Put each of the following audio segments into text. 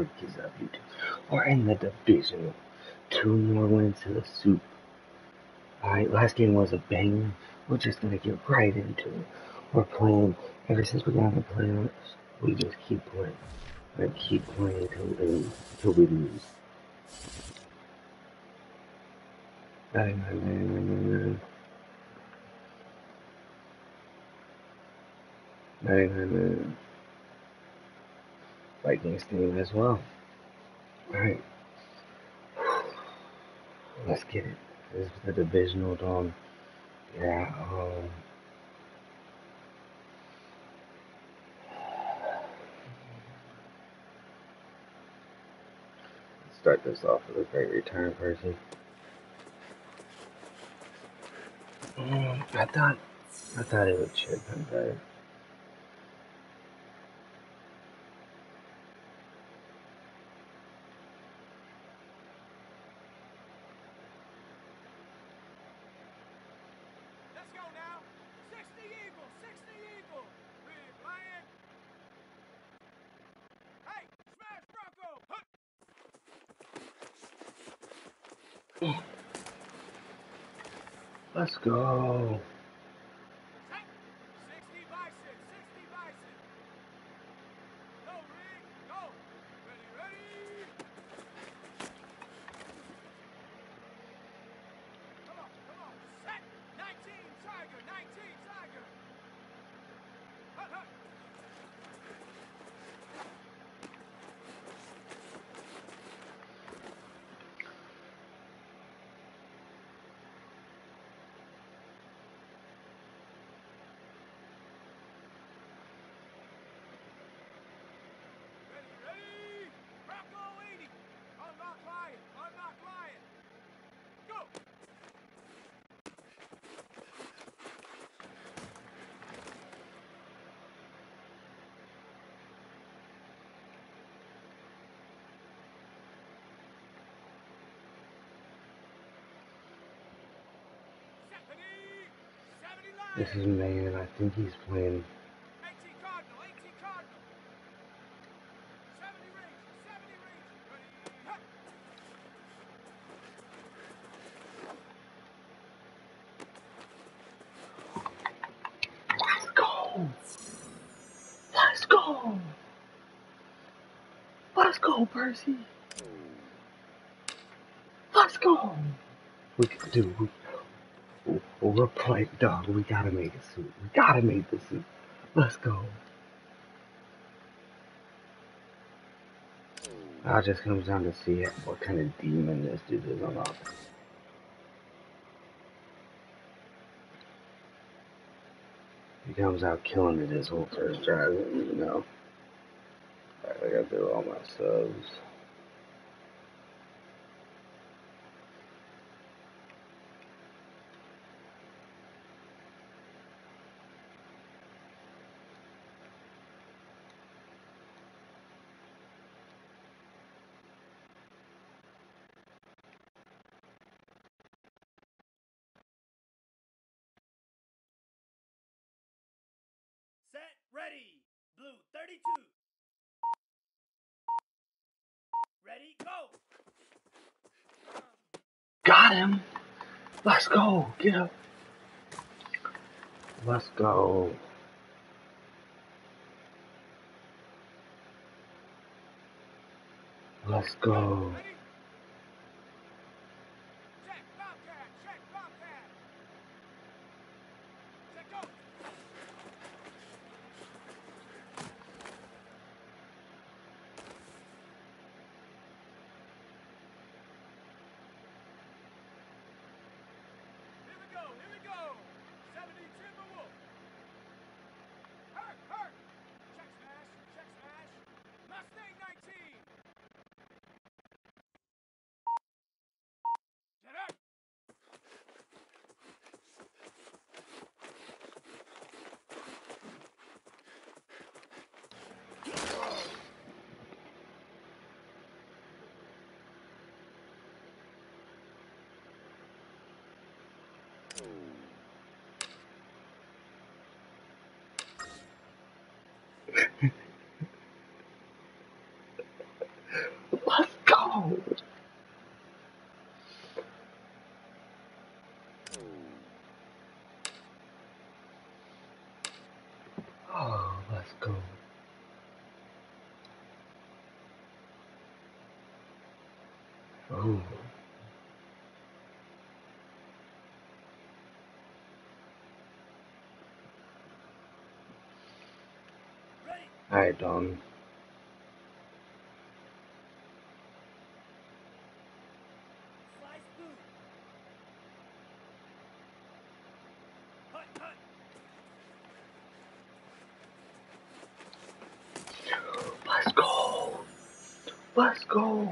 up, you two. We're in the divisional. Two more wins to the soup. Alright, last game was a banger. We're just gonna get right into it. We're playing, ever since we got the playoffs, we just keep playing. Like, keep playing until, until we lose. Bang, bang, bang, bang, bang. Bang, bang, bang. Vikings team as well. Alright. Let's get it. This is the divisional dome. Yeah, um start this off with a great return person. Mm, I thought I thought it would chip him better. Let's go now. 60 Eagle, 60 Eagle. Big Lion. Hey, smash Bronco. Huh. Let's go. Hey, 60 Bison, 60 Bison. Go, Rig, go. Ready, ready. Come on, come on. Set. 19 Tiger, 19 Tiger. Hut, hut. Ready, ready. Bronco 80. Unlock Lion, unlock Lion. Go. Seventy. 70 Lion. This is man, I think he's playing 18 Cardinal, 18 Cardinal. 70 range, 70 range. Ready, hut. Let's go! Let's go! Let's go, Percy! Let's go! We can do we, we're playing dog. We gotta make a suit. We gotta make the suit. Let's go. Now it just comes down to see what kind of demon this dude is on offense. He comes out killing it his whole first drive, you know. I gotta do all my subs. Ready. Blue 32. Ready, go. Got him! Let's go! Get up! Let's go. Let's go. Ready? Check, Bobcat, check, Bobcat. Check, go. Here we go, here we go. 70 Timberwolf. Hurt, hurt. Check smash, check smash. Mustang 19. Let's go. Oh, let's go. Oh, alright, Don. Slice boot. Hut, hut. Let's go. Let's go. Black 40. Striker. 3 3. Ready. Ready. Let's go. Red 38. Blaster 6. Set. Let's go.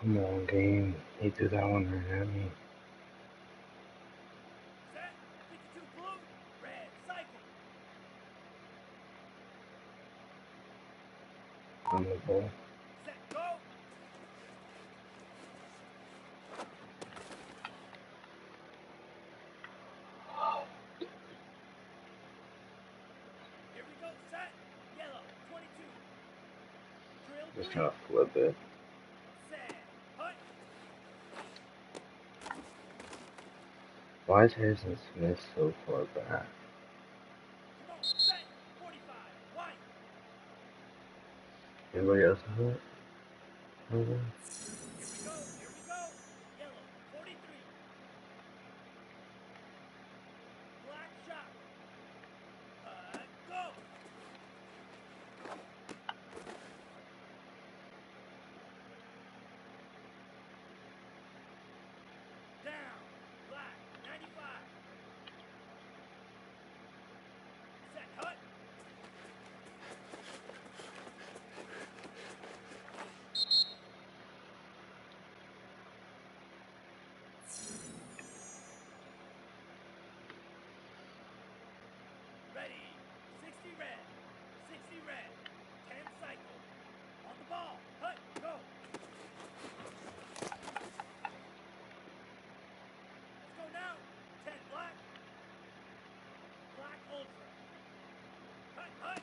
Come on, game. He threw that one right at me. Set. 52 blue. Red. Cycle. On the ball. Set. Go. Here we go. Set. Yellow. 22. Drill. Just trying to flip it. Why is Harrison Smith so far back? Come on. Set. 45. White. Anybody else have it? Okay. Here we go. Here we go. Yellow. 43. Black shot. Hut. Go. Down. Black. 95. Set. Hut. Ready. 60 red. 60 red. 10 cycle. On the ball. Hut. Go. Let's go now. 10 black. Black ultra. Hut. Hut.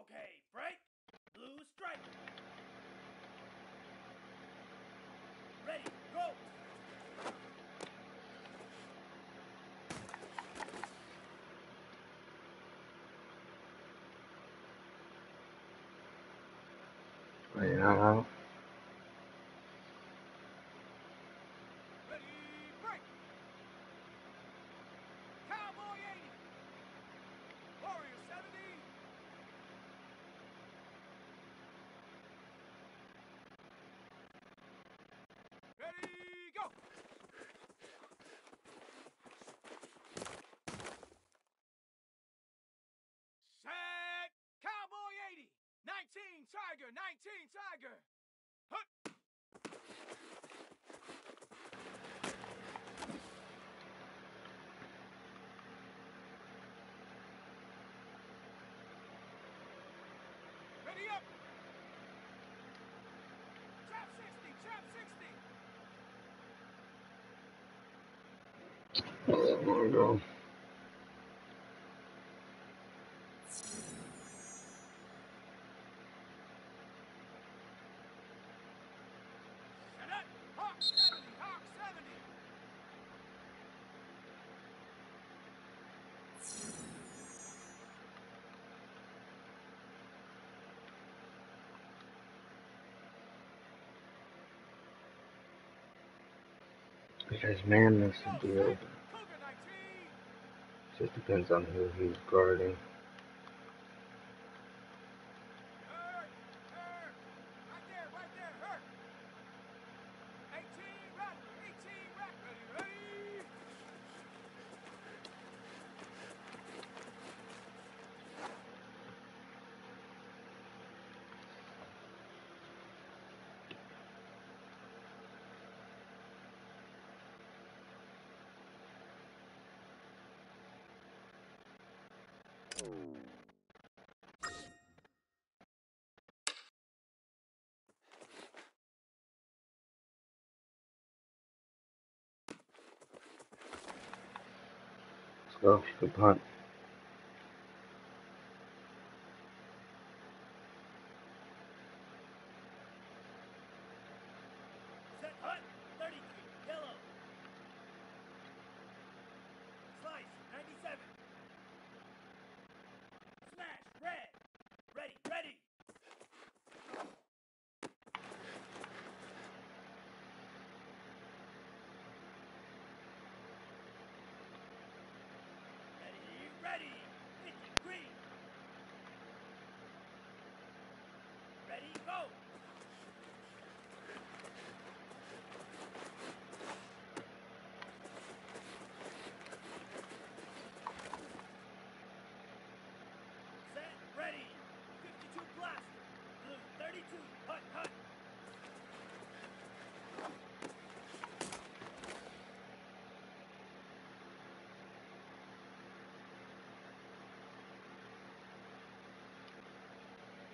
Okay. Break. Blue striker. Ready. Go. Right now, Ready. Break. Cowboy 80. Warrior 70. Ready, go! Set! Cowboy 80! 19 Tiger! 19 Tiger! Hut! Ready up! Trap 60! Trap 60! there we go. Set up! Hawk 70! Hawk 70! Because man, 19! Just depends on who he's guarding. Go. Good punt. Set hut, 33, yellow. Slice, 97. Smash, red. Ready, ready. Ready, ready. 50, green. Ready, go. Set, ready. 52 blaster. Blue, 32. Hut, hut.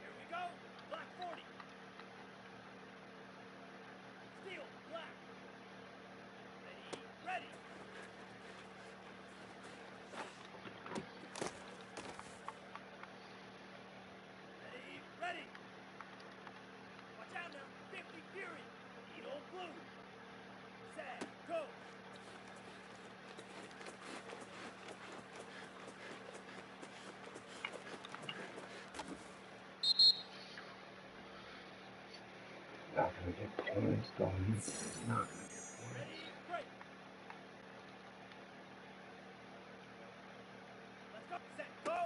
Here we go. Black 40. Steel, black. Ready, ready. Ready, ready. Watch out now. 50 Fury. Needle blue. Set, go. Not get points, going. Not gonna get points. Ready, break. Let's go. Set, go.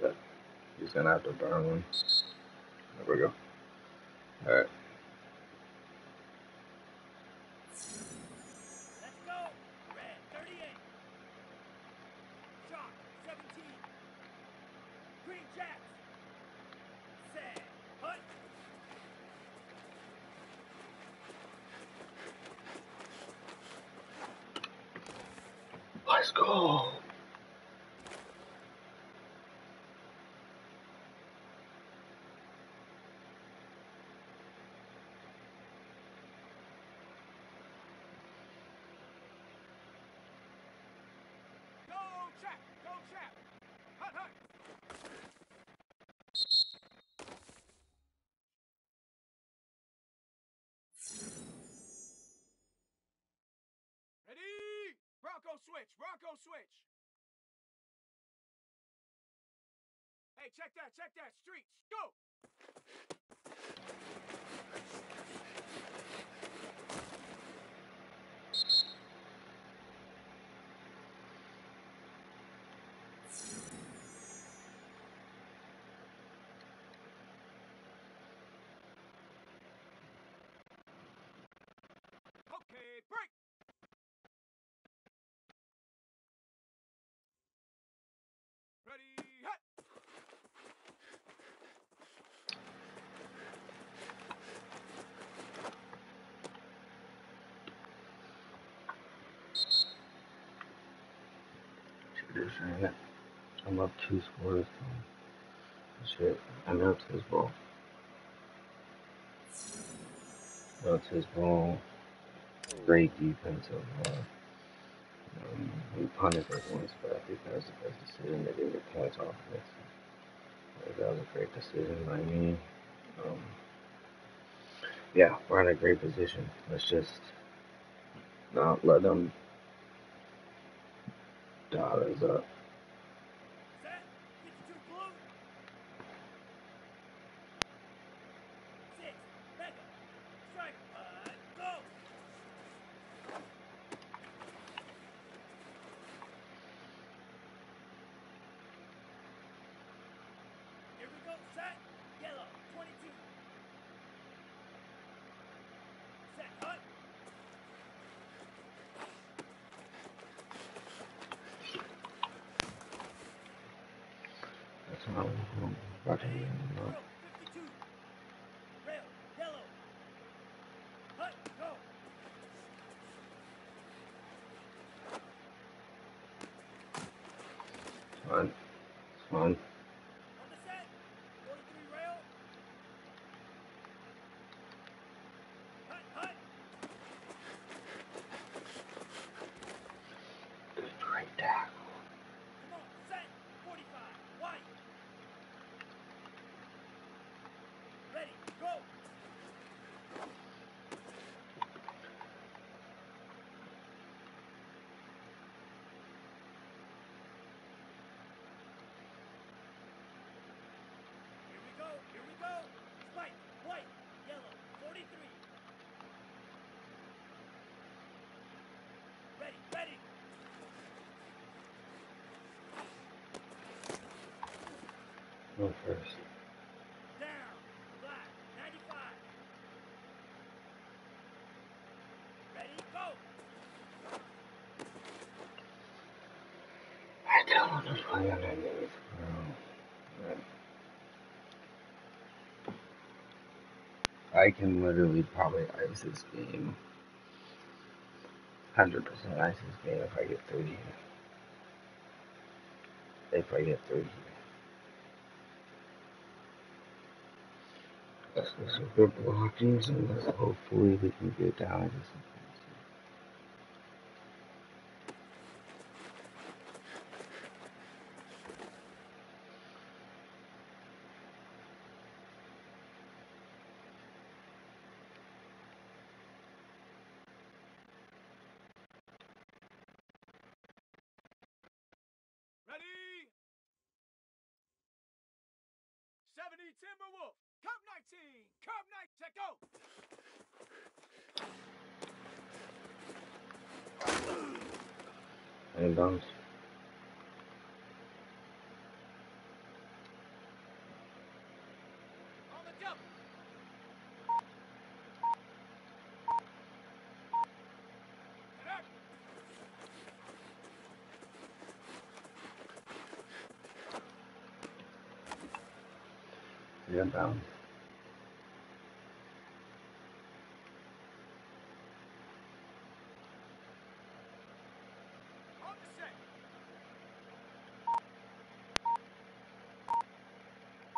But he's gonna have to burn one. There we go. Alright. Let's go. Red, 38. Shock, 17. Green Jacks. Set, hut. Let's go. Go, chap. Go, chap. Hut, hut. Ready? Bronco switch. Bronco switch. Hey, check that. Check that. Streets. Go. Tradition. I'm up two scores. Shit. I know it's his ball. No, it's his ball. Great defensive. Uh, um, we punted it once, but I think that was the best decision. They didn't get points off of it. That was a great decision by me. Um, yeah, we're in a great position. Let's just not let them us up. Uh, Set. 52 blue. Six. Mega. Strike. Hut. Go. Here we go. Set. Yellow. 22. Set. Hut. That's how I'm fucking Ready. them Go. up. 52. Rail. Yellow. Hut. Go. fine. It's go first. Down, flat, 95. Ready, go. I don't want to play on. I can literally probably ice this game. 100% ice this game if I get 30. If I get 30. we're blocking some of this. Hopefully we can get down to some Ready? Timberwolf! Cup 19. Cup 9. Set go. And bounce the double. Get up. Yeah, bounce. On the set.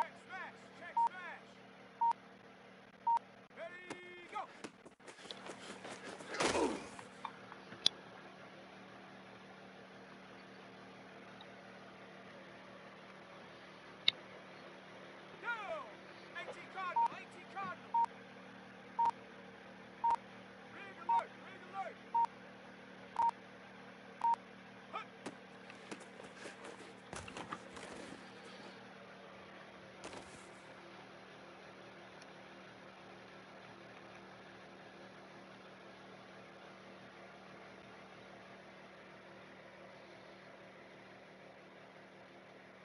Check smash. Check smash. Ready, go. Go. 18 Cardinal. 18 Cardinal. Rig alert. Rig alert. Hut.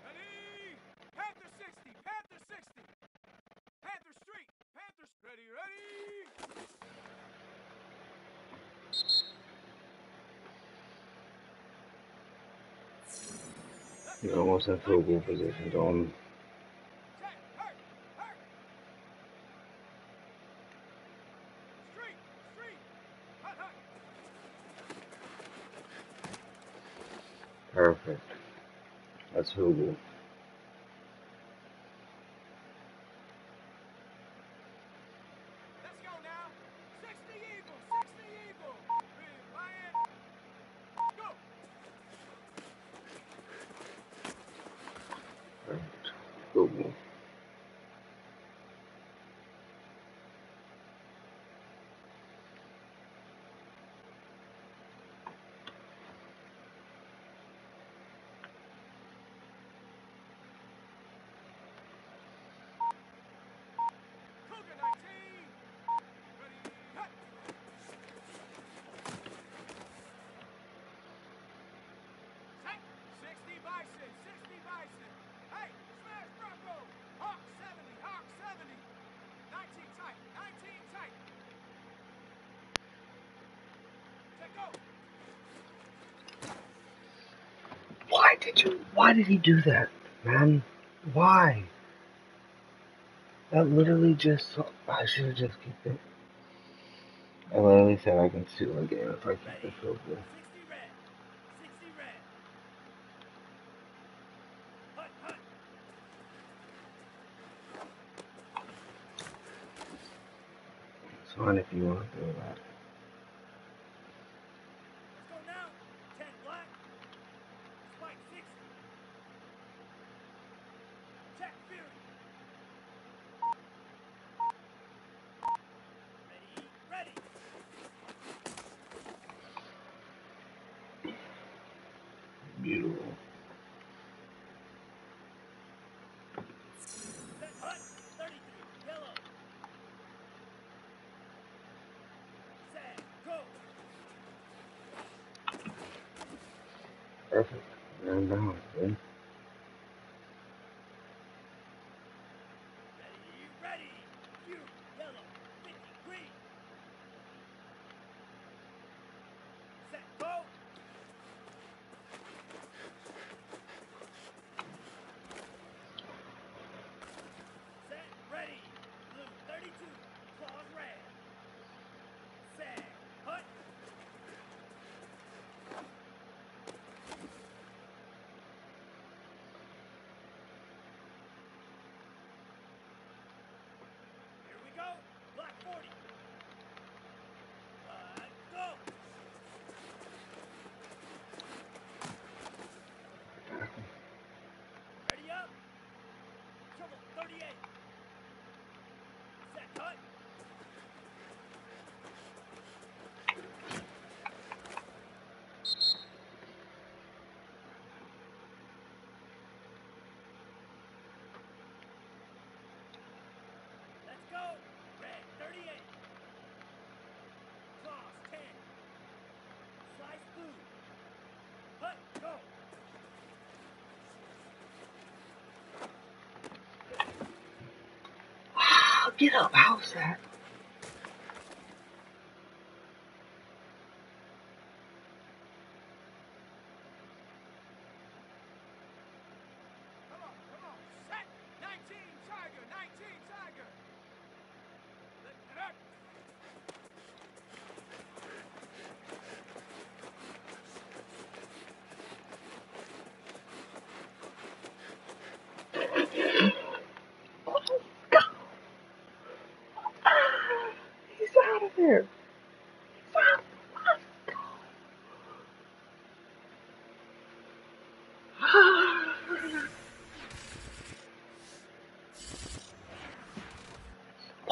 Ready? Panther 60, Panther 60. Panther Street, Panther Ready, ready? You're almost in field goal position, hut. Perfect. That's field goal. Why did he do that, man? Why? That literally just. I should have just kept it. I literally said I can steal a game if I can it's open. It's fine if you want to do that. you, yellow, 50, green, 38 second Get up, how's that?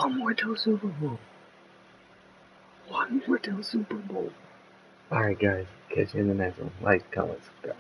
One more till Super Bowl. One more till Super Bowl. Alright guys, catch you in the next one. Like, comment, subscribe.